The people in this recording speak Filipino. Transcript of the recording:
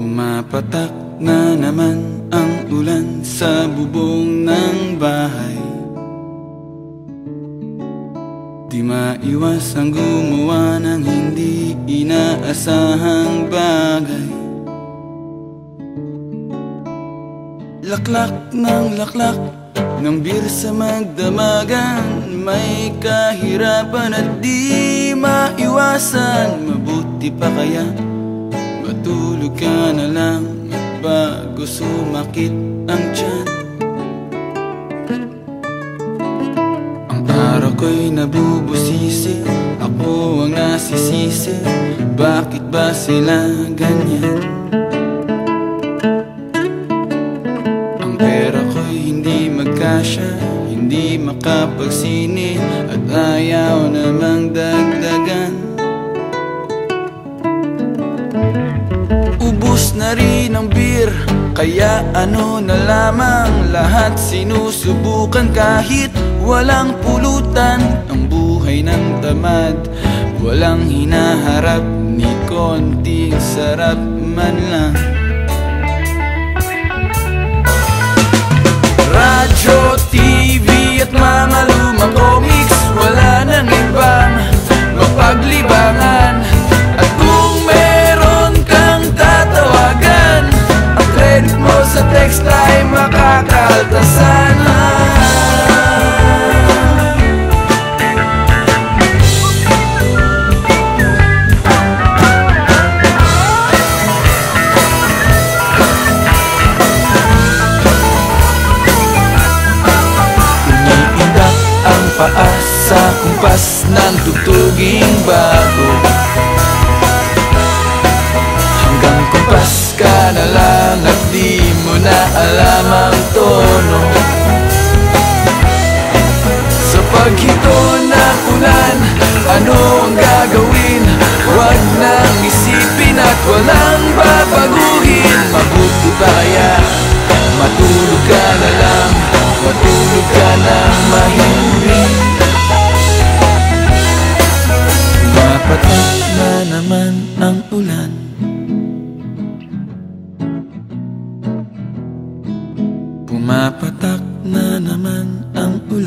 Pumapatak na naman ang ulan sa bubong ng bahay. Di maiwas ang gumawa ng hindi inaasahang bagay. Laklak ng laklak ng beer sa magdamagan May kahirapan at di maiwasan. Mabuti pa kaya Matulog ka na lang bago sumakit ang tiyan. Ang araw ko'y nabubusisi Ako ang nasisisi. Bakit ba sila ganyan? Ang pera ko'y hindi magkasya Hindi makapagsini At ayaw namang dagdagan Ubus na rin ang beer Kaya ano na lamang Lahat sinusubukan. Kahit walang pulutan Ang buhay ng tamad Walang hinaharap Ni konting sarap man lang paa sa kumpas ng tugtuging bago. Hanggang kumpas ka na lang at di mo na alam ang tono. Sa paghinto ng ulan, ano ang gagawin? Huwag nang isipin at walang babaguhin. Mabuti kaya matulog ka na lang Pumapatak na naman ang ulan